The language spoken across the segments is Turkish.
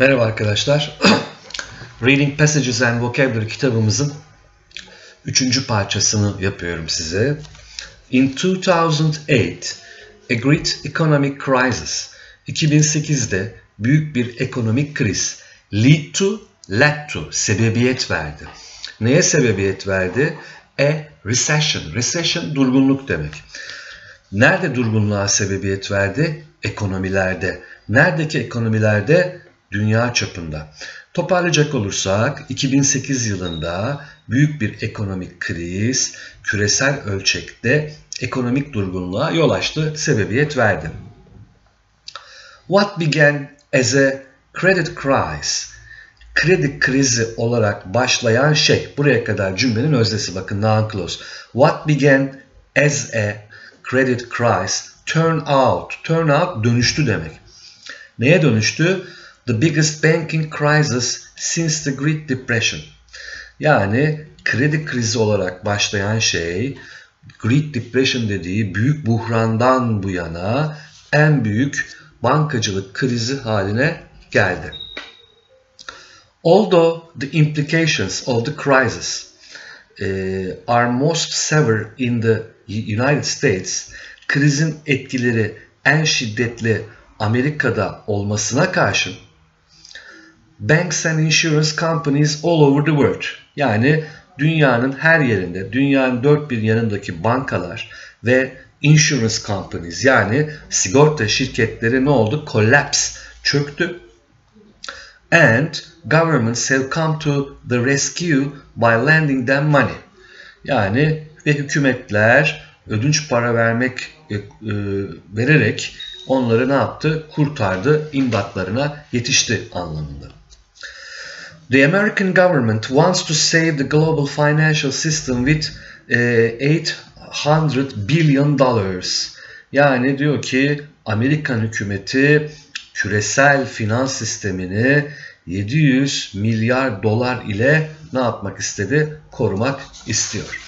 Merhaba arkadaşlar. Reading Passages and Vocabulary kitabımızın üçüncü parçasını yapıyorum size. In 2008, a great economic crisis. 2008'de büyük bir ekonomik kriz lead to, led to, sebebiyet verdi. Neye sebebiyet verdi? A recession. Recession durgunluk demek. Nerede durgunluğa sebebiyet verdi? Ekonomilerde. Neredeki ekonomilerde? Dünya çapında. Toparlayacak olursak 2008 yılında büyük bir ekonomik kriz küresel ölçekte ekonomik durgunluğa yol açtı, sebebiyet verdi. What began as a credit crisis kredi krizi olarak başlayan şey. Buraya kadar cümlenin öznesi bakın noun clause. What began as a credit crisis turn out. Turn out dönüştü demek. Neye dönüştü? The biggest banking crisis since the Great Depression. Yani kredi krizi olarak başlayan şey Great Depression dediği büyük buhrandan bu yana en büyük bankacılık krizi haline geldi. Although the implications of the crisis uh, are most severe in the United States, krizin etkileri en şiddetli Amerika'da olmasına karşın banks and insurance companies all over the world yani dünyanın her yerinde, dünyanın dört bir yanındaki bankalar ve insurance companies yani sigorta şirketleri ne oldu? Collapse, çöktü and governments have come to the rescue by lending them money. Yani ve hükümetler ödünç para vermek e, e, vererek onları ne yaptı? Kurtardı, imdatlarına yetişti anlamında. The American government wants to save the global financial system with uh, 800 billion dollars. Yani diyor ki Amerikan hükümeti küresel finans sistemini 700 milyar dolar ile ne yapmak istedi? Korumak istiyor.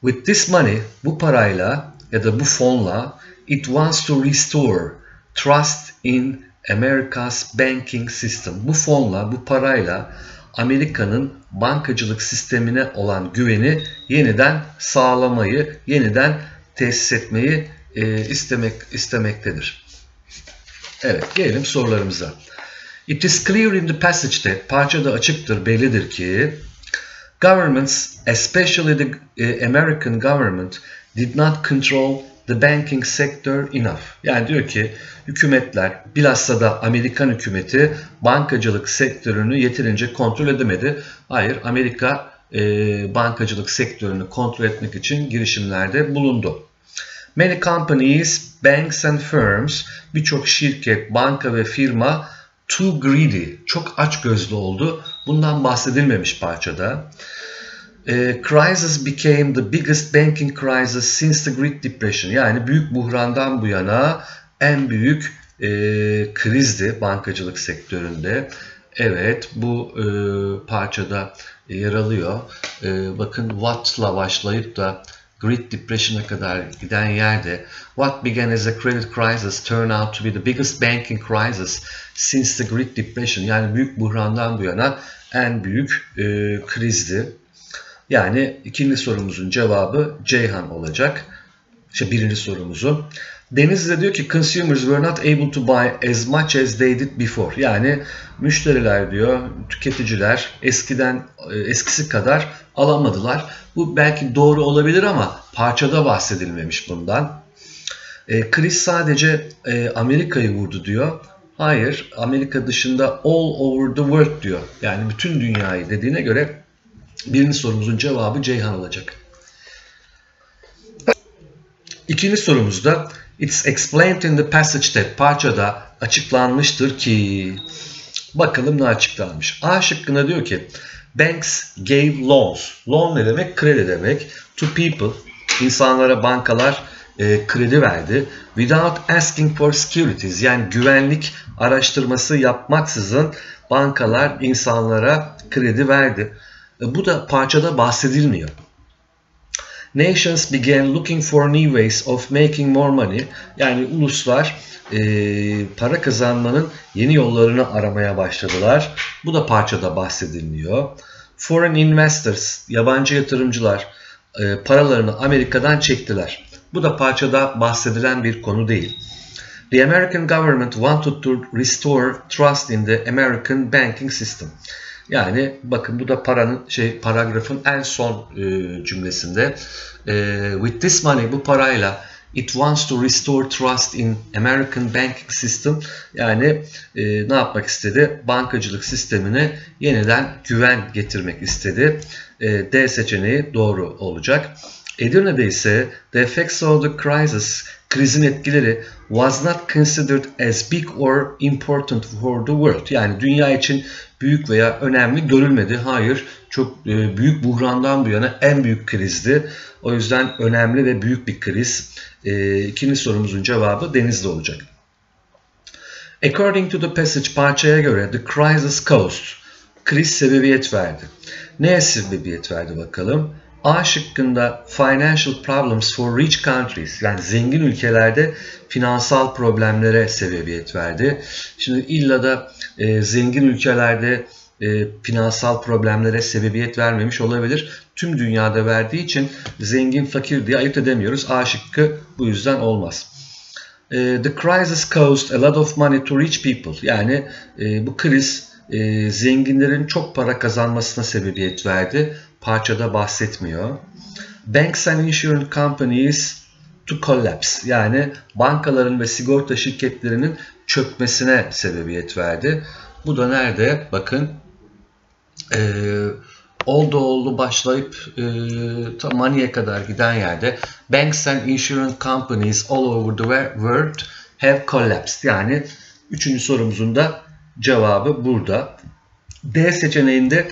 With this money, bu parayla ya da bu fonla it wants to restore trust in America's banking system. Bu fonla, bu parayla Amerika'nın bankacılık sistemine olan güveni yeniden sağlamayı, yeniden tesis etmeyi e, istemek istemektedir. Evet, gelelim sorularımıza. It is clear in the passage that parçada açıktır, bellidir ki governments, especially the uh, American government, did not control the banking sector enough. Yani diyor ki hükümetler, bilhassa da Amerikan hükümeti bankacılık sektörünü yeterince kontrol edemedi. Hayır, Amerika e, bankacılık sektörünü kontrol etmek için girişimlerde bulundu. Many companies, banks and firms, birçok şirket, banka ve firma too greedy, çok açgözlü oldu. Bundan bahsedilmemiş parçada. E, crisis became the biggest banking crisis since the Great Depression. Yani büyük buhrandan bu yana en büyük e, krizdi bankacılık sektöründe. Evet bu e, parçada yer alıyor. E, bakın what'la başlayıp da Great Depression'a kadar giden yerde what began as a credit crisis turned out to be the biggest banking crisis since the Great Depression yani büyük buhrandan bu yana en büyük e, krizdi. Yani ikinci sorumuzun cevabı Ceyhan olacak. İşte birinci sorumuzu. Deniz de diyor ki consumers were not able to buy as much as they did before. Yani müşteriler diyor, tüketiciler eskiden e, eskisi kadar alamadılar. Bu belki doğru olabilir ama parçada bahsedilmemiş bundan. E, kriz sadece e, Amerika'yı vurdu diyor. Hayır, Amerika dışında all over the world diyor. Yani bütün dünyayı dediğine göre birinci sorumuzun cevabı Ceyhan olacak. İkinci sorumuzda It's explained in the passage that parçada açıklanmıştır ki bakalım ne açıklanmış. A şıkkına diyor ki Banks gave loans. Loan ne demek? Kredi demek. To people. insanlara bankalar e, kredi verdi. Without asking for securities. Yani güvenlik araştırması yapmaksızın bankalar insanlara kredi verdi. Bu da parçada bahsedilmiyor. Nations began looking for new ways of making more money. Yani uluslar e, para kazanmanın yeni yollarını aramaya başladılar. Bu da parçada bahsedilmiyor. Foreign investors, yabancı yatırımcılar e, paralarını Amerika'dan çektiler. Bu da parçada bahsedilen bir konu değil. The American government wanted to restore trust in the American banking system. Yani bakın bu da paranın şey paragrafın en son e, cümlesinde e, with this money bu parayla it wants to restore trust in American banking system yani e, ne yapmak istedi? Bankacılık sistemine yeniden güven getirmek istedi. E, D seçeneği doğru olacak. Edirne'de ise the effects of the crisis, krizin etkileri was not considered as big or important for the world. Yani dünya için büyük veya önemli görülmedi. Hayır, çok e, büyük buhrandan bu yana en büyük krizdi. O yüzden önemli ve büyük bir kriz. E, ikinci sorumuzun cevabı denizde olacak. According to the passage parçaya göre the crisis caused. Kriz sebebiyet verdi. Neye sebebiyet verdi bakalım? A şıkkında financial problems for rich countries yani zengin ülkelerde finansal problemlere sebebiyet verdi. Şimdi illa da e, zengin ülkelerde e, finansal problemlere sebebiyet vermemiş olabilir. Tüm dünyada verdiği için zengin fakir diye ayırt edemiyoruz. A şıkkı bu yüzden olmaz. E, the crisis caused a lot of money to rich people. Yani e, bu kriz e, zenginlerin çok para kazanmasına sebebiyet verdi parçada bahsetmiyor. Banks and insurance companies to collapse yani bankaların ve sigorta şirketlerinin çökmesine sebebiyet verdi. Bu da nerede? Bakın e, oldu oldu başlayıp e, tam money'e kadar giden yerde banks and insurance companies all over the world have collapsed. Yani üçüncü sorumuzun da cevabı burada. D seçeneğinde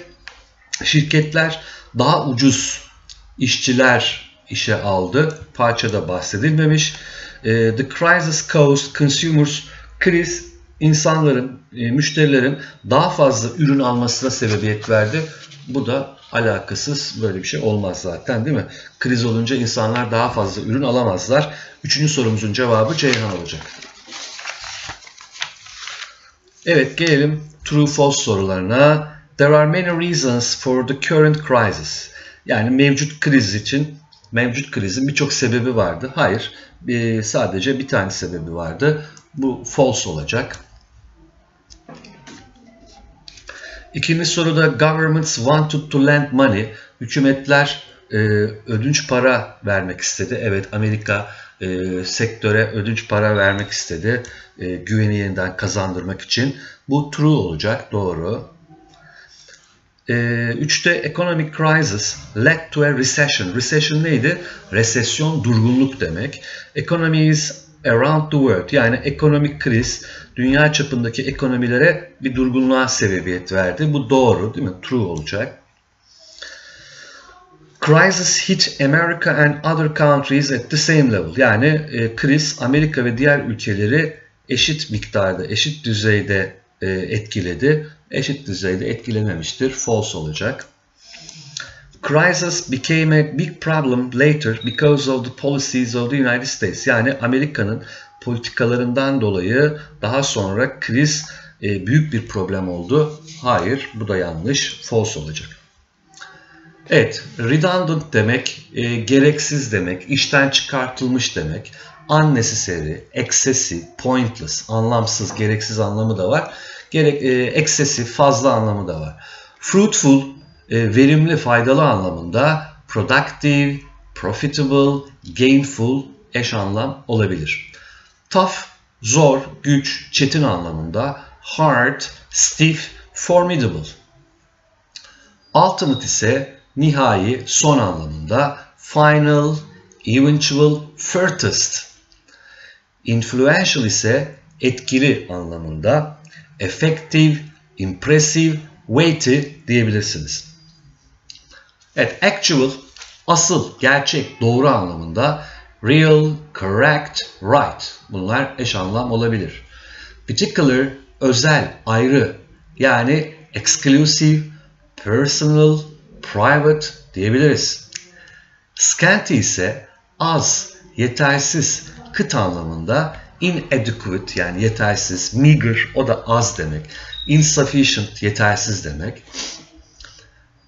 şirketler daha ucuz işçiler işe aldı. Parçada bahsedilmemiş. E, the crisis caused consumers kriz insanların, e, müşterilerin daha fazla ürün almasına sebebiyet verdi. Bu da alakasız böyle bir şey olmaz zaten değil mi? Kriz olunca insanlar daha fazla ürün alamazlar. Üçüncü sorumuzun cevabı Ceyhan olacak. Evet gelelim true false sorularına. There are many reasons for the current crisis. Yani mevcut kriz için mevcut krizin birçok sebebi vardı. Hayır, sadece bir tane sebebi vardı. Bu false olacak. İkinci soruda governments wanted to lend money. Hükümetler e, ödünç para vermek istedi. Evet Amerika e, sektöre ödünç para vermek istedi. E, güveni yeniden kazandırmak için. Bu true olacak. Doğru. Ee, üçte economic crisis led to a recession. Recession neydi? Resesyon, durgunluk demek. Economies around the world yani ekonomik kriz dünya çapındaki ekonomilere bir durgunluğa sebebiyet verdi. Bu doğru değil mi? True olacak. Crisis hit America and other countries at the same level. Yani e, kriz Amerika ve diğer ülkeleri eşit miktarda, eşit düzeyde e, etkiledi eşit düzeyde etkilememiştir. False olacak. Crisis became a big problem later because of the policies of the United States. Yani Amerika'nın politikalarından dolayı daha sonra kriz e, büyük bir problem oldu. Hayır, bu da yanlış. False olacak. Evet, redundant demek, e, gereksiz demek, işten çıkartılmış demek. Unnecessary, excessive, pointless, anlamsız, gereksiz anlamı da var gerek e, eksesif, fazla anlamı da var. Fruitful, e, verimli, faydalı anlamında productive, profitable, gainful eş anlam olabilir. Tough, zor, güç, çetin anlamında hard, stiff, formidable. Ultimate ise nihai, son anlamında final, eventual, furthest. Influential ise etkili anlamında effective, impressive, weighty diyebilirsiniz. Evet, actual, asıl, gerçek, doğru anlamında real, correct, right. Bunlar eş anlam olabilir. Particular, özel, ayrı. Yani exclusive, personal, private diyebiliriz. Scanty ise az, yetersiz, kıt anlamında inadequate yani yetersiz, meager o da az demek. Insufficient yetersiz demek.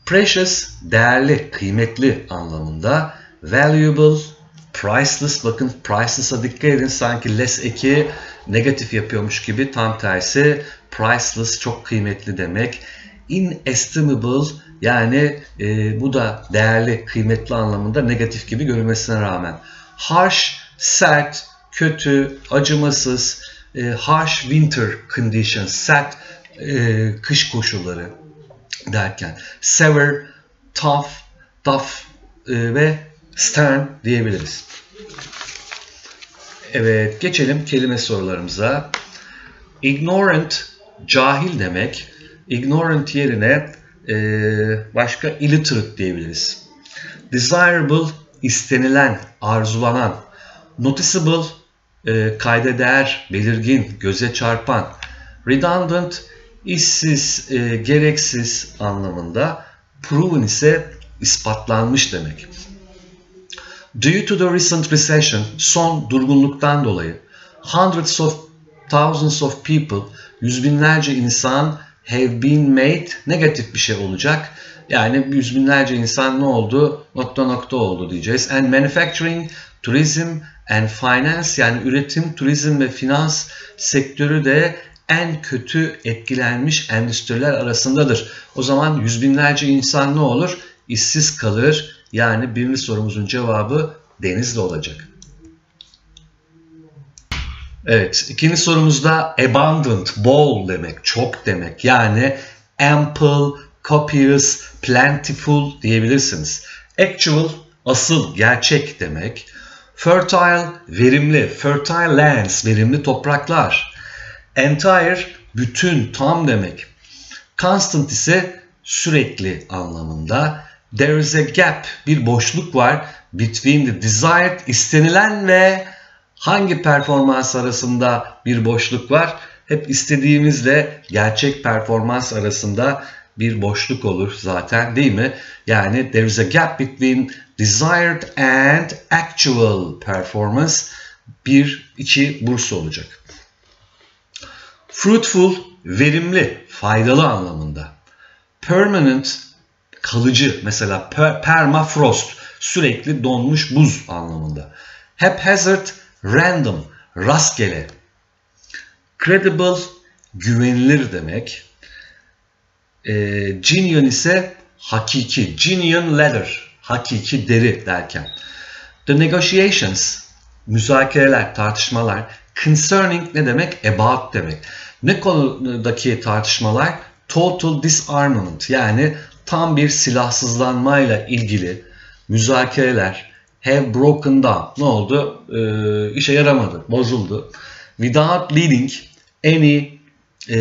Precious değerli, kıymetli anlamında. Valuable, priceless bakın priceless'a dikkat edin sanki less eki negatif yapıyormuş gibi tam tersi priceless çok kıymetli demek. Inestimable yani e, bu da değerli, kıymetli anlamında negatif gibi görülmesine rağmen. Harsh, sert, kötü, acımasız, e, harsh winter conditions, sert e, kış koşulları derken sever, tough, tough e, ve stern diyebiliriz. Evet, geçelim kelime sorularımıza. Ignorant, cahil demek. Ignorant yerine e, başka illiterate diyebiliriz. Desirable, istenilen, arzulanan. Noticeable, e, kayda değer, belirgin, göze çarpan. Redundant, işsiz, e, gereksiz anlamında. Proven ise ispatlanmış demek. Due to the recent recession, son durgunluktan dolayı, hundreds of thousands of people, yüz binlerce insan have been made negatif bir şey olacak. Yani yüz binlerce insan ne oldu? Nokta nokta oldu diyeceğiz. And manufacturing, tourism and finance yani üretim, turizm ve finans sektörü de en kötü etkilenmiş endüstriler arasındadır. O zaman yüz binlerce insan ne olur? İşsiz kalır. Yani birinci sorumuzun cevabı Denizli olacak. Evet, ikinci sorumuzda abundant, bol demek, çok demek. Yani ample, copious, plentiful diyebilirsiniz. Actual, asıl, gerçek demek. Fertile, verimli, fertile lands, verimli topraklar. Entire, bütün, tam demek. Constant ise sürekli anlamında. There is a gap, bir boşluk var between the desired, istenilen ve hangi performans arasında bir boşluk var? Hep istediğimizle gerçek performans arasında bir boşluk olur zaten değil mi? Yani there is a gap between desired and actual performance. Bir, iki burs olacak. Fruitful, verimli, faydalı anlamında. Permanent, kalıcı. Mesela per, permafrost, sürekli donmuş buz anlamında. Haphazard, random, rastgele. Credible, güvenilir demek. E, genuine ise hakiki. Genuine leather, hakiki deri derken. The negotiations, müzakereler, tartışmalar. Concerning ne demek? About demek. Ne konudaki tartışmalar? Total disarmament yani tam bir silahsızlanmayla ilgili müzakereler have broken down. Ne oldu? Ee, işe yaramadı, bozuldu. Without leading any e,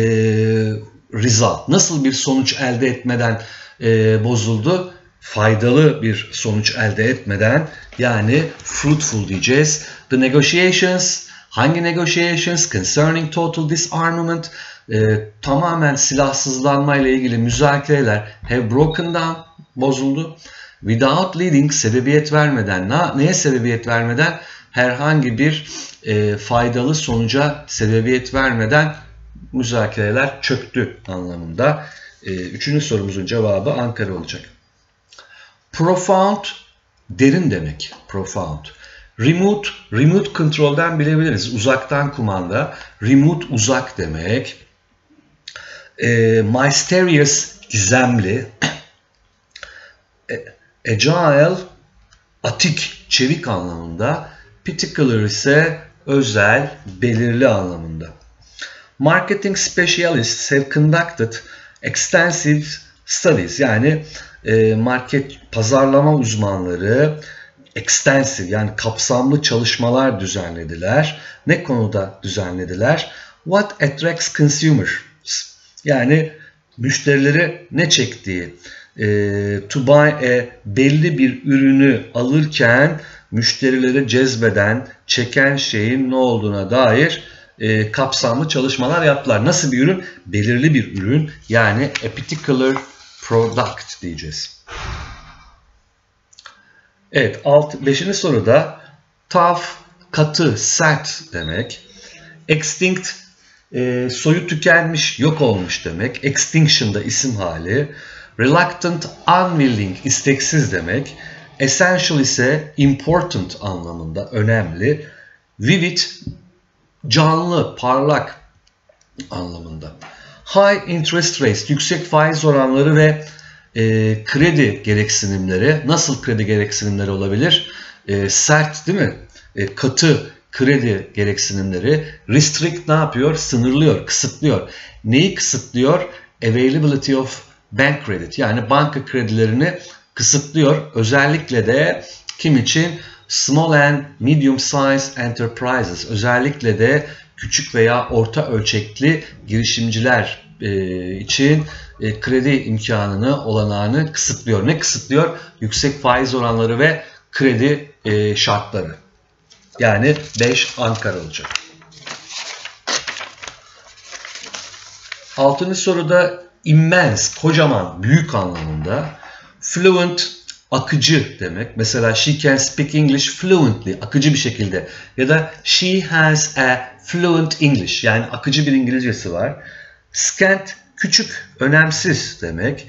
result. Nasıl bir sonuç elde etmeden e, bozuldu? Faydalı bir sonuç elde etmeden yani fruitful diyeceğiz. The negotiations Hangi negotiations concerning total disarmament e, tamamen silahsızlanma ile ilgili müzakereler have broken down bozuldu. Without leading sebebiyet vermeden ne, neye sebebiyet vermeden herhangi bir e, faydalı sonuca sebebiyet vermeden müzakereler çöktü anlamında. E, üçüncü sorumuzun cevabı Ankara olacak. Profound derin demek. Profound. Remote, remote control'den bilebiliriz. Uzaktan kumanda. Remote uzak demek. E, mysterious gizemli. E, agile atik, çevik anlamında. Particular ise özel, belirli anlamında. Marketing specialists have conducted extensive studies yani e, market pazarlama uzmanları extensive yani kapsamlı çalışmalar düzenlediler. Ne konuda düzenlediler? What attracts consumers? Yani müşterileri ne çektiği. E, to buy a belli bir ürünü alırken müşterileri cezbeden, çeken şeyin ne olduğuna dair e, kapsamlı çalışmalar yaptılar. Nasıl bir ürün? Belirli bir ürün yani a product diyeceğiz. Evet, alt, beşinci soruda tough, katı, sert demek. Extinct, e, soyu tükenmiş, yok olmuş demek. Extinction da isim hali. Reluctant, unwilling, isteksiz demek. Essential ise important anlamında, önemli. Vivid, canlı, parlak anlamında. High interest rates, yüksek faiz oranları ve e, kredi gereksinimleri. Nasıl kredi gereksinimleri olabilir? E, sert değil mi? E, katı kredi gereksinimleri. Restrict ne yapıyor? Sınırlıyor, kısıtlıyor. Neyi kısıtlıyor? Availability of bank credit. Yani banka kredilerini kısıtlıyor. Özellikle de kim için? Small and medium size enterprises. Özellikle de küçük veya orta ölçekli girişimciler e, için e, kredi imkanını, olanağını kısıtlıyor. Ne kısıtlıyor? Yüksek faiz oranları ve kredi e, şartları. Yani 5 Ankara olacak. Altıncı soruda immense, kocaman, büyük anlamında. Fluent, akıcı demek. Mesela she can speak English fluently, akıcı bir şekilde. Ya da she has a fluent English, yani akıcı bir İngilizcesi var. Scant, küçük, önemsiz demek.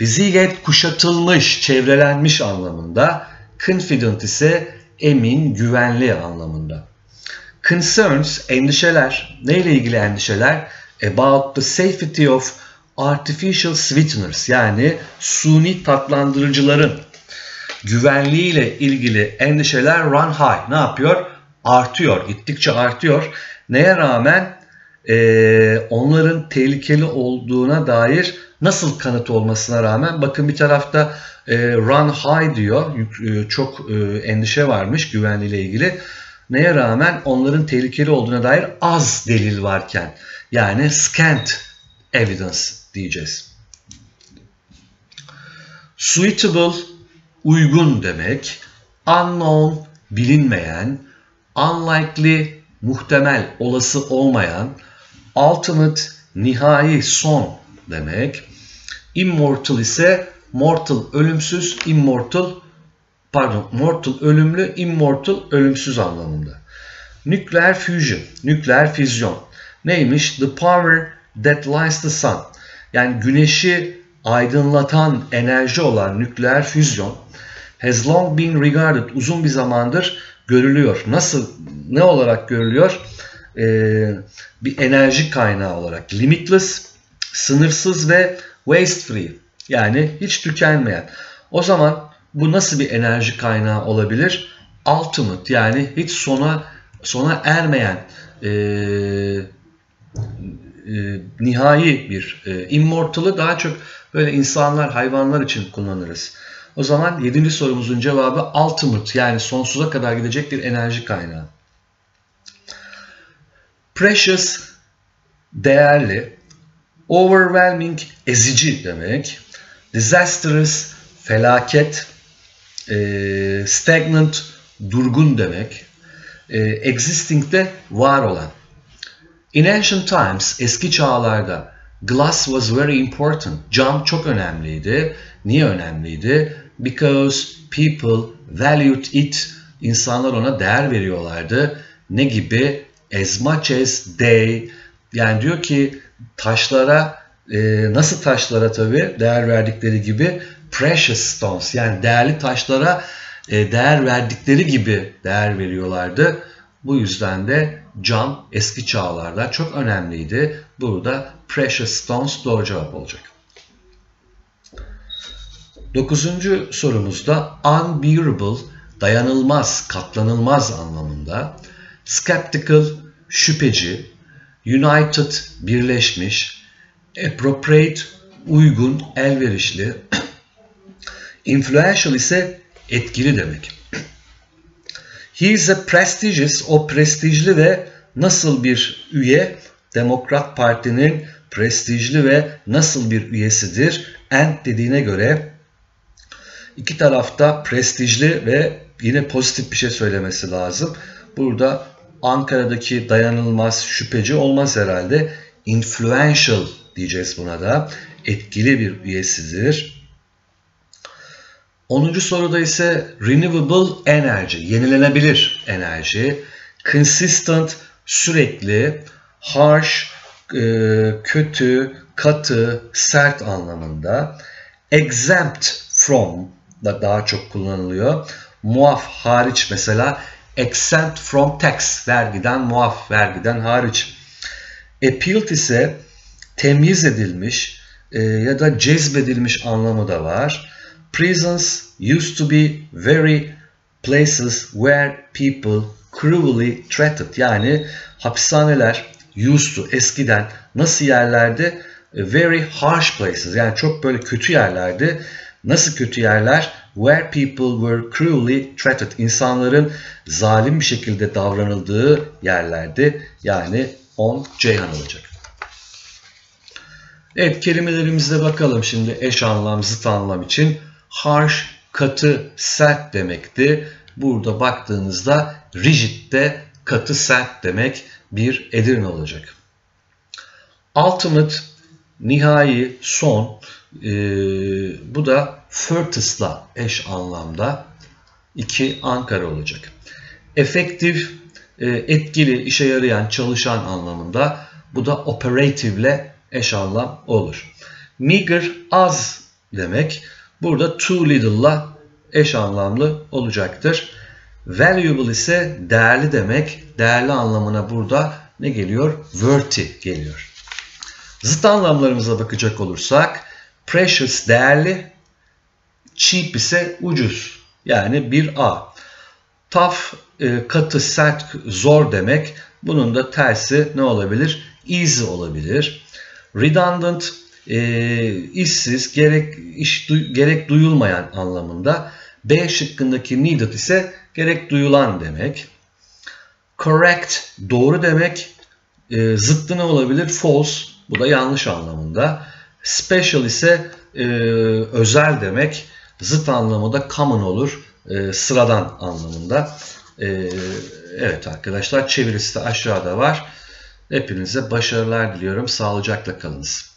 Besieged, kuşatılmış, çevrelenmiş anlamında. Confident ise emin, güvenli anlamında. Concerns, endişeler. Neyle ilgili endişeler? About the safety of artificial sweeteners yani suni tatlandırıcıların güvenliğiyle ilgili endişeler run high. Ne yapıyor? Artıyor, gittikçe artıyor. Neye rağmen e, onların tehlikeli olduğuna dair nasıl kanıt olmasına rağmen bakın bir tarafta e, run high diyor. E, çok e, endişe varmış güvenliğiyle ilgili. Neye rağmen onların tehlikeli olduğuna dair az delil varken yani scant evidence diyeceğiz. Suitable uygun demek. Unknown bilinmeyen. Unlikely muhtemel olası olmayan. Ultimate nihai son demek. Immortal ise mortal ölümsüz, immortal pardon mortal ölümlü, immortal ölümsüz anlamında. Nükleer fusion, nükleer füzyon. Neymiş? The power that lights the sun. Yani güneşi aydınlatan enerji olan nükleer füzyon has long been regarded uzun bir zamandır görülüyor. Nasıl ne olarak görülüyor? Ee, bir enerji kaynağı olarak limitless, sınırsız ve waste free yani hiç tükenmeyen. O zaman bu nasıl bir enerji kaynağı olabilir? Ultimate yani hiç sona sona ermeyen e, e, nihai bir e, immortal'ı daha çok böyle insanlar, hayvanlar için kullanırız. O zaman yedinci sorumuzun cevabı ultimate yani sonsuza kadar gidecek bir enerji kaynağı. Precious, değerli, overwhelming, ezici demek. Disastrous, felaket. E, stagnant, durgun demek. E, existing de var olan. In ancient times, eski çağlarda glass was very important. Cam çok önemliydi. Niye önemliydi? Because people valued it. İnsanlar ona değer veriyorlardı. Ne gibi? As much as they. Yani diyor ki taşlara e, nasıl taşlara tabi değer verdikleri gibi precious stones yani değerli taşlara e, değer verdikleri gibi değer veriyorlardı. Bu yüzden de cam eski çağlarda çok önemliydi. Burada precious stones doğru cevap olacak. Dokuzuncu sorumuzda unbearable, dayanılmaz, katlanılmaz anlamında. Skeptical, şüpheci. United, birleşmiş. Appropriate, uygun, elverişli. Influential ise etkili demek. He is a prestigious, o prestijli ve nasıl bir üye? Demokrat Parti'nin prestijli ve nasıl bir üyesidir? And dediğine göre iki tarafta prestijli ve yine pozitif bir şey söylemesi lazım. Burada Ankara'daki dayanılmaz şüpheci olmaz herhalde. Influential diyeceğiz buna da. Etkili bir üyesidir. 10. soruda ise renewable energy, yenilenebilir enerji, consistent, sürekli, harsh, e, kötü, katı, sert anlamında, exempt from da daha çok kullanılıyor. Muaf hariç mesela exempt from tax vergiden muaf vergiden hariç. Appealed ise temyiz edilmiş e, ya da cezbedilmiş anlamı da var. Prisons used to be very places where people cruelly treated. Yani hapishaneler used to eskiden nasıl yerlerdi? Very harsh places. Yani çok böyle kötü yerlerdi. Nasıl kötü yerler? Where people were cruelly treated. İnsanların zalim bir şekilde davranıldığı yerlerdi. Yani on Ceyhan olacak. Evet kelimelerimize bakalım şimdi eş anlam, zıt anlam için. Harsh, katı, sert demekti. Burada baktığınızda rigid de katı, sert demek bir Edirne olacak. Ultimate, nihai, son. E, bu da Furtus'la eş anlamda. iki Ankara olacak. Efektif, e, etkili, işe yarayan, çalışan anlamında. Bu da operative'le eş anlam olur. Meager az demek. Burada too little'la eş anlamlı olacaktır. Valuable ise değerli demek. Değerli anlamına burada ne geliyor? Worthy geliyor. Zıt anlamlarımıza bakacak olursak precious değerli, cheap ise ucuz. Yani bir A. Tough e, katı, sert, zor demek. Bunun da tersi ne olabilir? Easy olabilir. Redundant e, işsiz, gerek iş gerek duyulmayan anlamında. B şıkkındaki needed ise gerek duyulan demek. Correct doğru demek. E, zıttı ne olabilir? False. Bu da yanlış anlamında. Special ise e, özel demek. Zıt anlamı da common olur. E, sıradan anlamında. E, evet arkadaşlar çevirisi de aşağıda var. Hepinize başarılar diliyorum. Sağlıcakla kalınız.